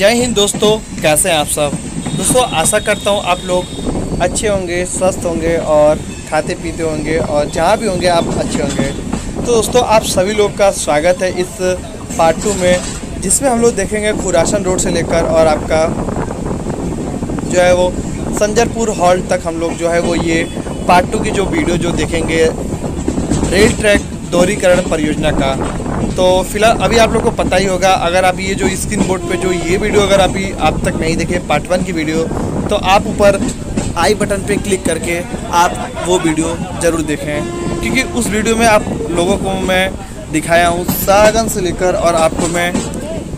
जय हिंद दोस्तों, कैसे हैं आप सब? दोस्तों, आशा करता हूँ आप लोग अच्छे होंगे, स्वस्थ होंगे और खाते पीते होंगे और जहाँ भी होंगे आप अच्छे होंगे। तो दोस्तों, आप सभी लोग का स्वागत है इस पार्ट टू में, जिसमें हम लोग देखेंगे खुरासन रोड से लेकर और आपका जो है वो संजरपुर हॉल तक हम लोग जो है वो ये पार्ट टू की जो वीडियो जो देखेंगे, रेल ट्रैक दोहरीकरण परियोजना का। तो फ़िलहाल अभी आप लोग को पता ही होगा, अगर आप ये जो स्क्रीन बोर्ड पे जो ये वीडियो अगर अभी आप तक नहीं देखे पार्ट वन की वीडियो तो आप ऊपर आई बटन पे क्लिक करके आप वो वीडियो ज़रूर देखें। क्योंकि उस वीडियो में आप लोगों को मैं दिखाया हूँ, सागन से लेकर और आपको मैं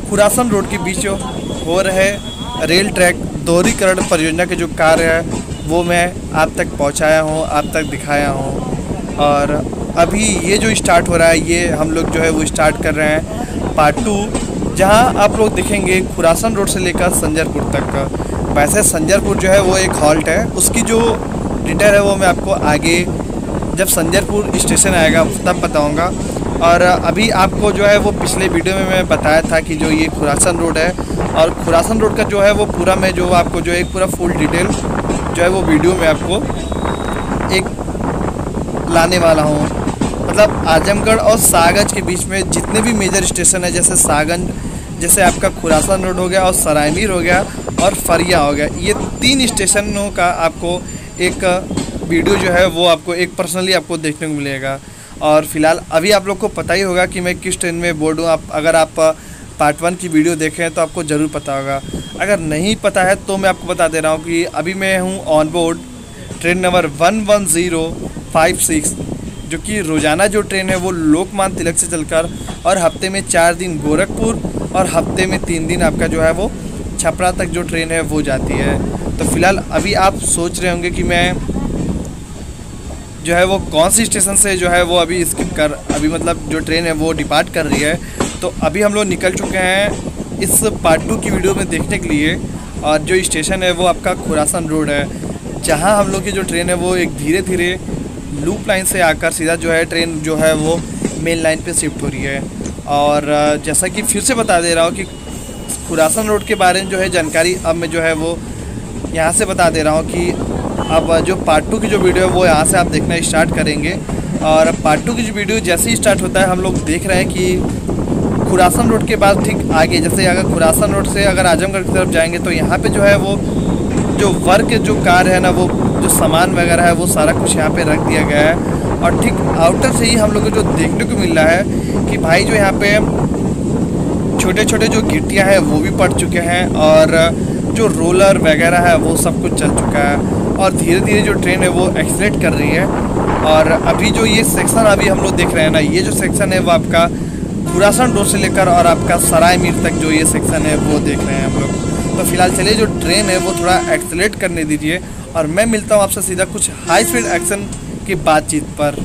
खुरासन रोड के बीच हो रहे रेल ट्रैक दोहरीकरण परियोजना के जो कार्य है, वो मैं आप तक पहुँचाया हूँ, आप तक दिखाया हूँ। और अभी ये जो स्टार्ट हो रहा है, ये हम लोग जो है वो स्टार्ट कर रहे हैं पार्ट टू जहाँ आप लोग देखेंगे खुरासन रोड से लेकर संजरपुर तक का। वैसे संजरपुर जो है वो एक हॉल्ट है। उसकी जो डिटेल है वो मैं आपको आगे, जब संजरपुर स्टेशन आएगा, तब बताऊँगा। और अभी आपको जो है वो पिछले वीडियो में मैं बताया था कि जो ये खुरासन रोड है, और खुरासन रोड का जो है वो पूरा मैं जो आपको जो एक पूरा फुल डिटेल जो है वो वीडियो में आपको एक लाने वाला हूँ। मतलब आजमगढ़ और सागंज के बीच में जितने भी मेजर स्टेशन है, जैसे सागंज, जैसे आपका खुरासन रोड हो गया और सरायमीर हो गया और फरिया हो गया, ये तीन स्टेशनों का आपको एक वीडियो जो है, वो आपको एक पर्सनली आपको देखने को मिलेगा। और फ़िलहाल अभी आप लोग को पता ही होगा कि मैं किस ट्रेन में बोर्ड हूँ। आप, अगर आप पार्ट वन की वीडियो देखें तो आपको ज़रूर पता होगा। अगर नहीं पता है तो मैं आपको बता दे रहा हूँ कि अभी मैं हूँ on board train number one one zero five six जो कि रोज़ाना जो ट्रेन है वो लोकमान तिलक से चलकर और हफ़्ते में चार दिन गोरखपुर और हफ़्ते में तीन दिन आपका जो है वो छपरा तक जो ट्रेन है वो जाती है। तो फ़िलहाल अभी आप सोच रहे होंगे कि मैं जो है वो कौन सी स्टेशन से जो है वो अभी स्किप कर, अभी मतलब जो ट्रेन है वो डिपार्ट कर रही है। तो अभी हम लोग निकल चुके हैं इस पार्ट टू की वीडियो में देखने के लिए और जो स्टेशन है वो आपका खुरासन रोड है, जहाँ हम लोग की जो ट्रेन है वो एक धीरे धीरे लूप लाइन से आकर सीधा जो है ट्रेन जो है वो मेन लाइन पे शिफ्ट हो रही है। और जैसा कि फिर से बता दे रहा हूँ कि खुरासन रोड के बारे में जो है जानकारी अब मैं जो है वो यहाँ से बता दे रहा हूँ कि अब जो पार्ट टू की जो वीडियो है वो यहाँ से आप देखना स्टार्ट करेंगे। और पार्ट टू की जो वीडियो जैसे ही स्टार्ट होता है, हम लोग देख रहे हैं कि खुरासन रोड के बाद ठीक आगे, जैसे अगर खुरासन रोड से अगर आजमगढ़ की तरफ़ जाएँगे तो यहाँ पे जो है वो जो वर्क, जो कार है ना, वो, जो सामान वगैरह है, वो सारा कुछ यहाँ पे रख दिया गया है। और ठीक आउटर से ही हम लोग को जो देखने को मिल रहा है कि भाई जो यहाँ पे छोटे छोटे जो गिट्टियाँ हैं, वो भी पड़ चुके हैं और जो रोलर वगैरह है, वो सब कुछ चल चुका है। और धीरे धीरे जो ट्रेन है, वो एक्सलेट कर रही है। और अभी जो ये सेक्शन अभी हम लोग देख रहे हैं ना, ये जो सेक्शन है, वो आपका खुरासन रोड से लेकर और आपका सराय मीर तक जो ये सेक्शन है, वो देख रहे हैं हम लोग। तो फ़िलहाल चलिए जो ट्रेन है वो थोड़ा एक्सेलेट करने दीजिए और मैं मिलता हूँ आपसे सीधा कुछ हाई स्पीड एक्शन की बातचीत पर।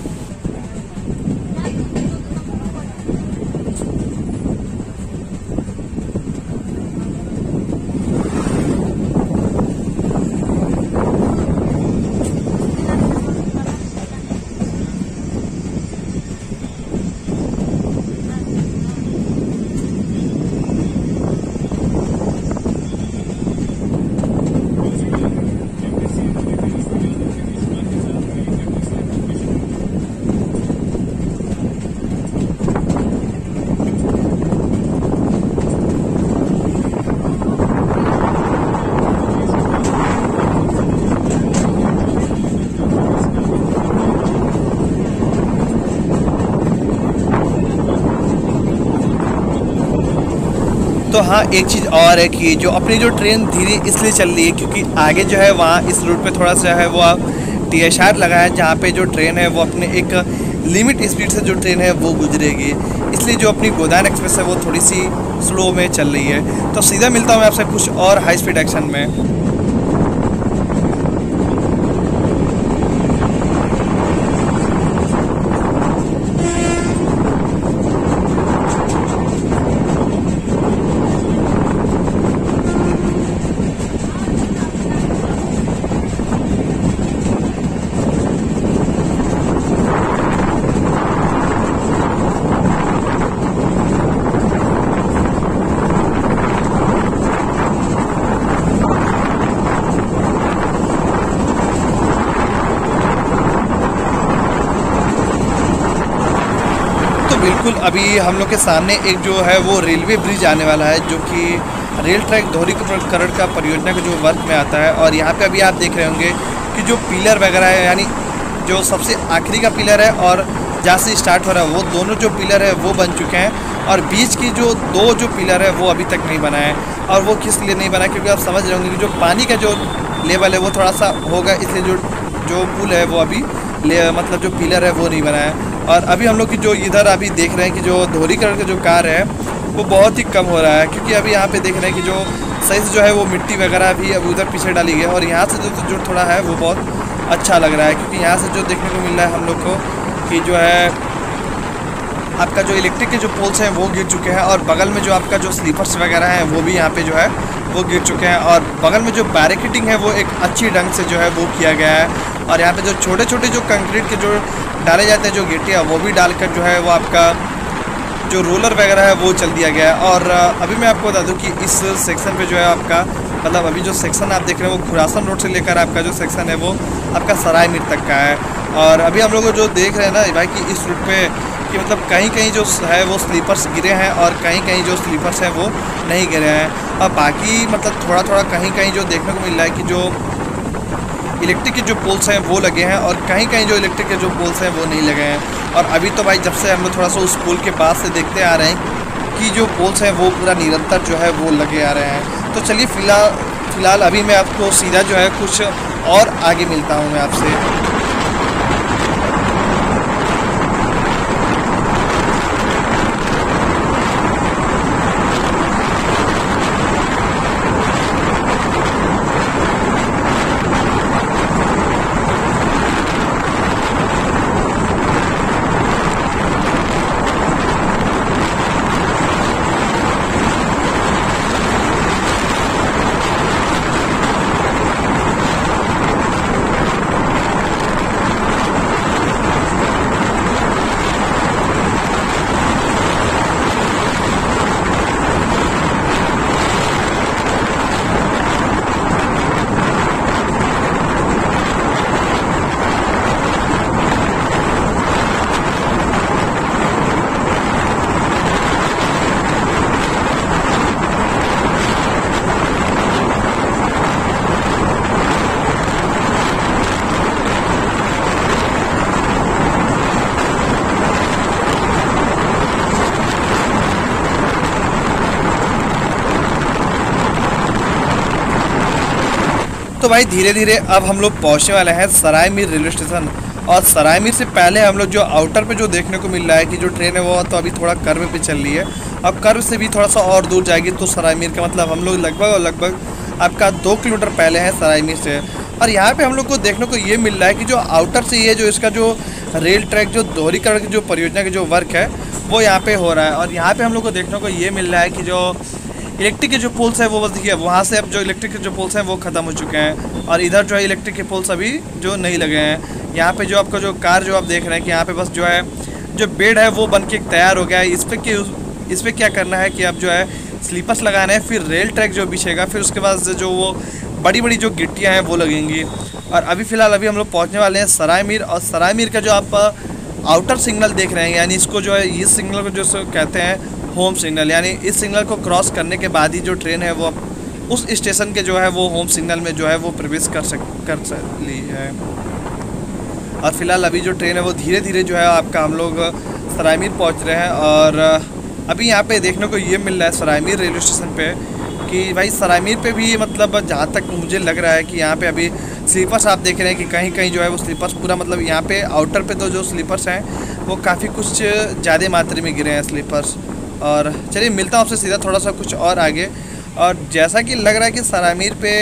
तो हाँ एक चीज़ और है कि जो अपनी जो ट्रेन धीरे इसलिए चल रही है क्योंकि आगे जो है वहाँ इस रूट पे थोड़ा सा है वो आप टी एच आर लगा है, जहाँ पे जो ट्रेन है वो अपने एक लिमिट स्पीड से जो ट्रेन है वो गुजरेगी। इसलिए जो अपनी गोदान एक्सप्रेस है वो थोड़ी सी स्लो में चल रही है। तो सीधा मिलता हूँ मैं आपसे कुछ और हाई स्पीड एक्शन में। अभी हम लोग के सामने एक जो है वो रेलवे ब्रिज आने वाला है, जो कि रेल ट्रैक दोहरीकरण का परियोजना का जो वर्क में आता है। और यहाँ पे अभी आप देख रहे होंगे कि जो पिलर वगैरह है, यानी जो सबसे आखिरी का पिलर है और जहाँ से स्टार्ट हो रहा है, वो दोनों जो पिलर है, वो बन चुके हैं। और बीच की जो दो जो पिलर है, वो अभी तक नहीं बना है। और वो किस लिए नहीं बना क्योंकि आप समझ रहे होंगे कि जो पानी का जो लेवल है, वो थोड़ा सा होगा, इसलिए जो जो पुल है, वो अभी मतलब जो पिलर है, वो नहीं बना है। और अभी हम लोग की जो इधर अभी देख रहे हैं कि जो दोहरीकरण का जो कार है, वो बहुत ही कम हो रहा है, क्योंकि अभी यहाँ पे देख रहे हैं कि जो सही से जो है वो मिट्टी वगैरह भी अब उधर पीछे डाली गई है और यहाँ से जो जो थोड़ा है वो बहुत अच्छा लग रहा है, क्योंकि यहाँ से जो देखने को मिल रहा है हम लोग को कि जो है आपका जो इलेक्ट्रिक के जो पोल्स हैं वो गिर चुके हैं और बगल में जो आपका जो स्लीपर्स वगैरह हैं वो भी यहाँ पे जो है वो गिर चुके हैं और बगल में जो बैरिकेटिंग है वो एक अच्छी ढंग से जो है वो किया गया है। और यहाँ पे जो छोटे छोटे जो कंक्रीट के जो डाले जाते हैं, जो गिट्टियाँ वो भी डालकर जो है वो आपका जो रोलर वगैरह है, वो चल दिया गया है। और अभी मैं आपको बता दूँ कि इस सेक्शन पे जो है आपका मतलब अभी जो सेक्शन आप देख रहे हैं, वो खुरासन रोड से लेकर आपका जो सेक्शन है, वो आपका सराय मीर तक का है। और अभी हम लोग जो देख रहे हैं ना भाई कि इस रूट पे कि मतलब कहीं कहीं जो है वो स्लीपर्स गिरे हैं और कहीं कहीं जो स्लीपर्स हैं, वो नहीं गिरे हैं। और बाकी मतलब थोड़ा थोड़ा कहीं कहीं जो देखने को मिल रहा है कि जो इलेक्ट्रिक के जो पोल्स हैं वो लगे हैं और कहीं कहीं जो इलेक्ट्रिक के जो पोल्स हैं वो नहीं लगे हैं। और अभी तो भाई जब से हम थोड़ा सा उस पोल के पास से देखते आ रहे हैं कि जो पोल्स हैं वो पूरा निरंतर जो है वो लगे आ रहे हैं। तो चलिए फ़िलहाल फ़िलहाल अभी मैं आपको सीधा जो है कुछ और आगे मिलता हूँ मैं आपसे। तो भाई धीरे धीरे अब हम लोग पहुँचने वाले हैं सराय मीर रेलवे स्टेशन। और सराय मीर से पहले हम लोग जो आउटर पे जो देखने को मिल रहा है कि जो ट्रेन है वो तो अभी थोड़ा कर्व पे चल रही है। अब कर्व से भी थोड़ा सा और दूर जाएगी तो सराय मीर का मतलब हम लोग लगभग और लगभग आपका दो किलोमीटर पहले है सराय मीर से। और यहाँ पे हम लोग को देखने को ये मिल रहा है कि जो आउटर से ये जो इसका जो रेल ट्रैक जो दोहरीकरण की जो परियोजना का जो वर्क है, वो यहाँ पे हो रहा है। और यहाँ पे हम लोग को देखने को ये मिल रहा है कि जो इलेक्ट्रिक के जो पोल्स हैं वो बस देखिए, वहाँ से अब जो इलेक्ट्रिक के जो पोल्स हैं वो ख़त्म हो चुके हैं और इधर जो है इलेक्ट्रिक के पोल्स अभी जो नहीं लगे हैं। यहाँ पे जो आपका जो कार जो आप देख रहे हैं कि यहाँ पे बस जो है, जो बेड है वो बन के तैयार हो गया है। इस पर इस पर क्या करना है कि अब जो है स्लीपर्स लगाना है, फिर रेल ट्रैक जो बिछेगा, फिर उसके बाद जो वो बड़ी बड़ी जो गिट्टियाँ हैं वो लगेंगी। और अभी फ़िलहाल अभी हम लोग पहुँचने वाले हैं सराय मीर और सराय मीर का जो आप आउटर सिग्नल देख रहे हैं, यानी इसको जो है, इस सिग्नल को जो कहते हैं होम सिग्नल यानी इस सिग्नल को क्रॉस करने के बाद ही जो ट्रेन है, वो उस स्टेशन के जो है, वो होम सिग्नल में जो है, वो प्रवेश कर सक, कर ली है। और फ़िलहाल अभी जो ट्रेन है, वो धीरे धीरे जो है, आपका हम लोग सरायमीर पहुँच रहे हैं और अभी यहाँ पे देखने को ये मिल रहा है, सरायमीर रेलवे स्टेशन पे। कि भाई सरायमीर पे भी मतलब जहाँ तक मुझे लग रहा है कि यहाँ पे अभी स्लीपर्स आप देख रहे हैं कि कहीं कहीं जो है वो स्लीपर्स पूरा मतलब यहाँ पे आउटर पे तो जो स्लीपर्स हैं, वो काफ़ी कुछ ज़्यादा मात्रा में गिरे हैं स्लीपर्स और चलिए मिलता हूँ आपसे सीधा थोड़ा सा कुछ और आगे। और जैसा कि लग रहा है कि सरामीर पे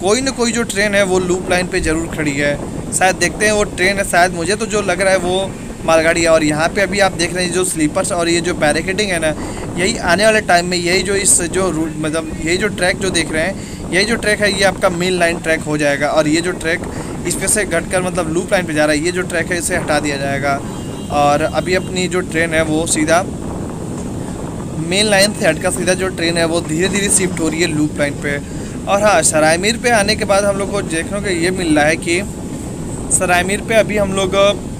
कोई ना कोई जो ट्रेन है, वो लूप लाइन पे ज़रूर खड़ी है। शायद देखते हैं वो ट्रेन है, शायद मुझे तो जो लग रहा है वो मालगाड़ी है। और यहाँ पे अभी आप देख रहे हैं जो स्लीपर्स और ये जो बैरिकेडिंग है ना, यही आने वाले टाइम में यही जो इस जो रूट मतलब यही जो ट्रैक जो देख रहे हैं, यही जो ट्रैक है, ये आपका मेन लाइन ट्रैक हो जाएगा। और ये जो ट्रैक इस पे से घट कर मतलब लूप लाइन पे जा रहा है, ये जो ट्रैक है, इसे हटा दिया जाएगा। और अभी अपनी जो ट्रेन है वो सीधा मेन लाइन से हटकर सीधा जो ट्रेन है वो धीरे धीरे शिफ्ट हो रही है लूप लाइन पे। और हाँ सरायमीर पे आने के बाद हम लोग को देखने को ये मिल रहा है कि सरायमीर पे अभी हम लोग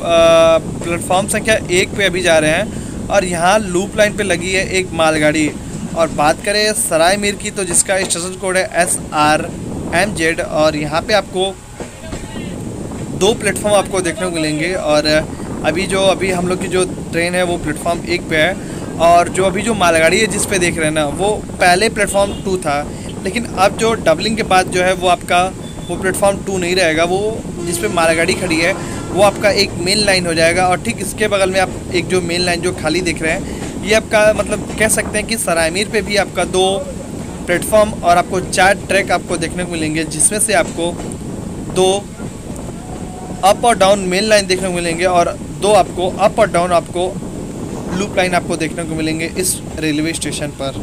प्लेटफॉर्म संख्या एक पे अभी जा रहे हैं और यहाँ लूप लाइन पे लगी है एक मालगाड़ी। और बात करें सराय मीर की तो जिसका station code S R M M Z और यहाँ पे आपको दो प्लेटफॉर्म आपको देखने को मिलेंगे और अभी जो, अभी हम लोग की जो ट्रेन है वो प्लेटफॉर्म एक पे है और जो अभी जो मालगाड़ी है जिस पे देख रहे हैं ना, वो पहले प्लेटफॉर्म टू था। लेकिन अब जो डबलिंग के बाद जो है वो आपका, वो प्लेटफॉर्म टू नहीं रहेगा, वो जिस पे मालगाड़ी खड़ी है, वो आपका एक मेन लाइन हो जाएगा और ठीक इसके बगल में आप एक जो मेन लाइन जो खाली दिख रहे हैं, ये आपका मतलब कह सकते हैं कि सरायमीर पे भी आपका दो प्लेटफॉर्म और आपको चार ट्रैक आपको देखने को मिलेंगे, जिसमें से आपको दो अप और डाउन मेन लाइन देखने को मिलेंगे और दो आपको अप और डाउन आपको लूप लाइन आपको देखने को मिलेंगे इस रेलवे स्टेशन पर।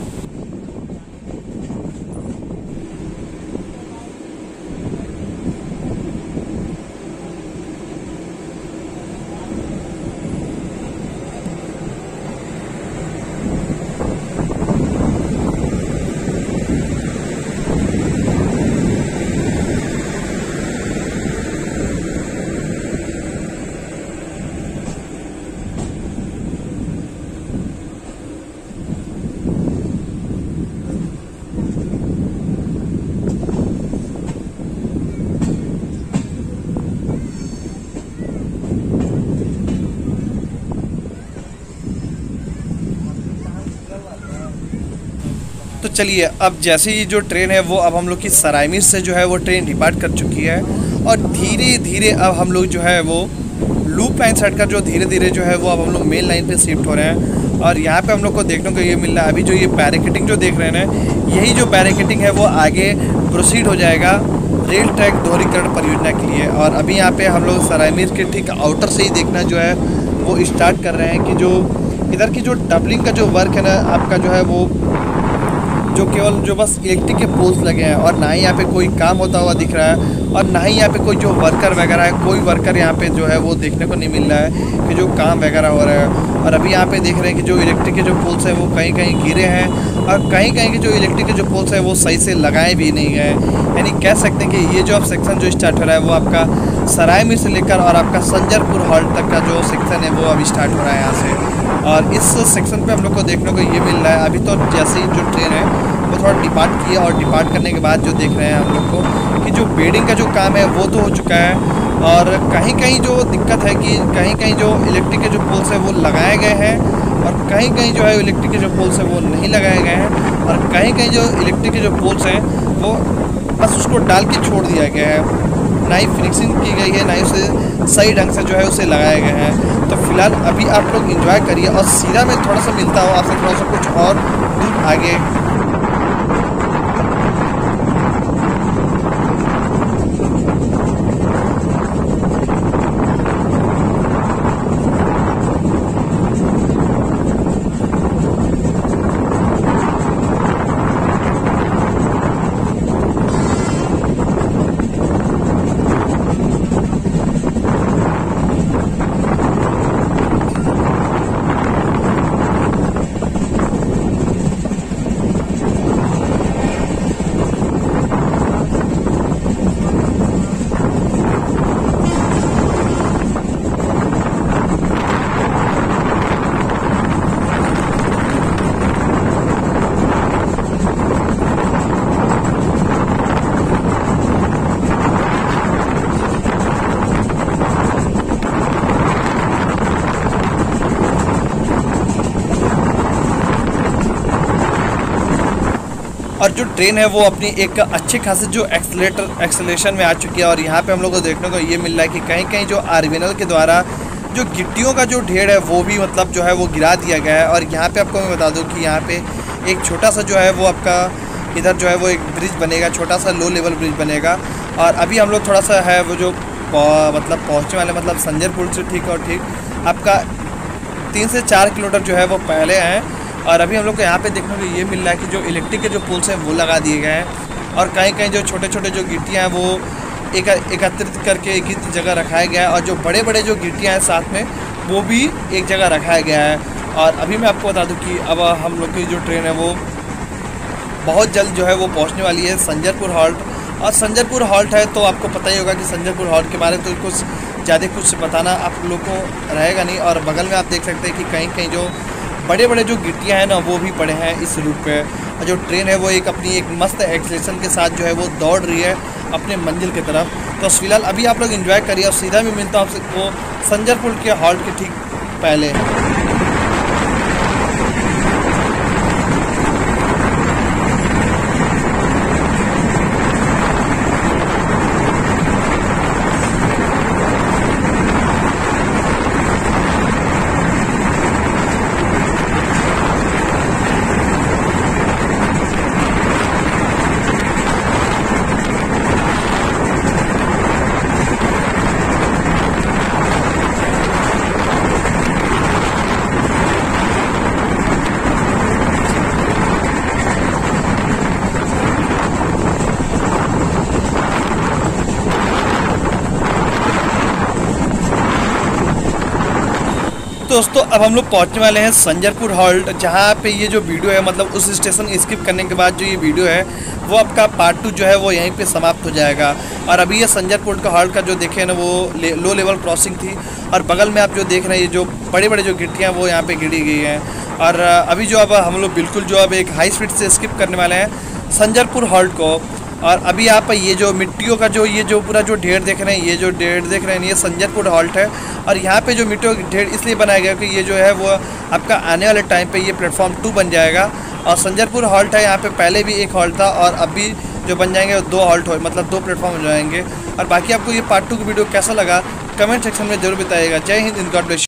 चलिए, अब जैसे ही जो ट्रेन है, वो अब हम लोग की सरायमीर से जो है, वो ट्रेन डिपार्ट कर चुकी है। और धीरे धीरे अब हम लोग जो है, वो लूप लाइन साइड का जो धीरे धीरे जो है, वो अब हम लोग मेन लाइन पे शिफ्ट हो रहे हैं। और यहाँ पे हम लोग को देखने को ये मिल रहा है, अभी जो ये बैरिकेटिंग जो देख रहे हैं यही जो बैरिकेटिंग है, वो आगे प्रोसीड हो जाएगा रेल ट्रैक दोहरीकरण परियोजना के लिए। और अभी यहाँ पे हम लोग सरायमीर के ठीक आउटर से ही देखना जो है, वो स्टार्ट कर रहे हैं कि जो इधर की जो डबलिंग का जो वर्क है ना, आपका जो है, वो जो केवल जो बस इलेक्ट्रिक के पोल्स लगे हैं और ना ही यहाँ पे कोई काम होता हुआ दिख रहा है और ना ही यहाँ पे कोई जो वर्कर वगैरह है, कोई वर्कर यहाँ पे जो है वो देखने को नहीं मिल रहा है कि जो काम वगैरह हो रहा है। और अभी यहाँ पे देख रहे हैं कि जो इलेक्ट्रिक के जो पोल्स हैं वो कहीं कहीं गिरे हैं और कहीं कहीं के जो इलेक्ट्रिक के जो पोल्स हैं वो सही से लगाए भी नहीं गए यानी कह सकते हैं कि ये जो अब सेक्शन जो स्टार्ट हो रहा है वो आपका सराय में से लेकर और आपका संजरपुर हॉल्ट तक का जो सेक्शन है वो अब स्टार्ट हो रहा है यहाँ से। और इस सेक्शन पे हम लोग को देखने को ये मिल रहा है। अभी तो जैसे ही जो ट्रेन है थोड़ा डिपार्ट किया और डिपार्ट करने के बाद जो देख रहे हैं हम लोग को कि जो बेडिंग का जो काम है, वो तो हो चुका है। और कहीं कहीं जो दिक्कत है कि कहीं कहीं जो इलेक्ट्रिक के जो पोल्स हैं, वो लगाए गए हैं और कहीं कहीं जो है इलेक्ट्रिक के जो पोल्स हैं, वो नहीं लगाए गए हैं। और कहीं कहीं जो इलेक्ट्रिक के जो पोल्स हैं, वो बस उसको डाल के छोड़ दिया गया है। ना ही फिनिशिंग की गई है, ना ही उसे सही ढंग से जो है उसे लगाए गए हैं। तो फ़िलहाल अभी आप लोग इन्जॉय करिए और सीधा मैं थोड़ा सा मिलता हूँ, आपसे थोड़ा सा कुछ और दूर आगे। जो ट्रेन है, वो अपनी एक अच्छे खासे जो एक्सलेटर एक्सलेशन में आ चुकी है और यहाँ पे हम लोग को देखने को ये मिल रहा है कि कहीं कहीं जो आरविनल के द्वारा जो गिट्टियों का जो ढेर है, वो भी मतलब जो है, वो गिरा दिया गया है। और यहाँ पे आपको मैं बता दूँ कि यहाँ पे एक छोटा सा जो है, वो आपका इधर जो है, वो एक ब्रिज बनेगा, छोटा सा लो लेवल ब्रिज बनेगा। और अभी हम लोग थोड़ा सा है, वो जो मतलब पहुँचने वाले मतलब संजरपुर से ठीक और ठीक, आपका तीन से चार किलोमीटर जो है, वो पहले हैं। और अभी हम लोग को यहाँ पे देखने को ये मिल रहा है कि जो इलेक्ट्रिक के जो पोल्स हैं, वो लगा दिए गए हैं। और कहीं कहीं जो छोटे छोटे जो गिट्टियाँ हैं, वो एक एकत्रित करके एक ही जगह रखाया गया है और जो बड़े बड़े जो गिट्टियाँ हैं साथ में, वो भी एक जगह रखाया गया है। और अभी मैं आपको बता दूँ कि अब हम लोग की जो ट्रेन है, वो बहुत जल्द जो है, वो पहुँचने वाली है संजरपुर हॉल्ट। और संजरपुर हॉल्ट है तो आपको पता ही होगा कि संजरपुर हॉल्ट के बारे में तो कुछ ज़्यादा कुछ बताना आप लोग को रहेगा नहीं। और बगल में आप देख सकते हैं कि कहीं कहीं जो बड़े बड़े जो गिट्टियाँ हैं ना, वो भी पड़े हैं इस रूट पर जो ट्रेन है, वो एक अपनी एक मस्त एक्सलेशन के साथ जो है, वो दौड़ रही है अपने मंजिल की तरफ़। तो फ़िलहाल अभी आप लोग इन्जॉय करिए और सीधा भी मिलता हूँ आपसे संजर पुल के हॉल्ट के ठीक पहले। दोस्तों अब हम लोग पहुँचने वाले हैं संजरपुर हॉल्ट जहाँ पे ये जो वीडियो है मतलब उस स्टेशन स्किप करने के बाद जो ये वीडियो है वो आपका पार्ट टू जो है वो यहीं पे समाप्त हो जाएगा। और अभी ये संजरपुर का हॉल्ट का जो देखे ना वो ले, लो लेवल क्रॉसिंग थी और बगल में आप जो देख रहे हैं ये जो बड़े बड़े जो गिट्टियाँ वो यहाँ पर गिरी गई हैं। और अभी जो अब हम लोग बिल्कुल जो अब एक हाई स्पीड से स्किप करने वाले हैं संजरपुर हॉल्ट को और अभी आप ये जो मिट्टियों का जो ये जो पूरा जो ढेर देख रहे हैं, ये जो ढेर देख रहे हैं, ये संजरपुर हॉल्ट है और यहाँ पे जो मिट्टियों का ढेर इसलिए बनाया गया कि ये जो है वो आपका आने वाले टाइम पे ये प्लेटफॉर्म टू बन जाएगा और संजरपुर हॉल्ट है, यहाँ पे पहले भी एक हॉल्ट था और अभी जो बन जाएँगे दो हॉल्ट हो मतलब दो प्लेटफॉर्म हो जाएँगे। और बाकी आपको ये पार्ट टू की वीडियो कैसा लगा, कमेंट सेक्शन में ज़रूर बताइएगा। जय हिंद इन गॉड ब्लेस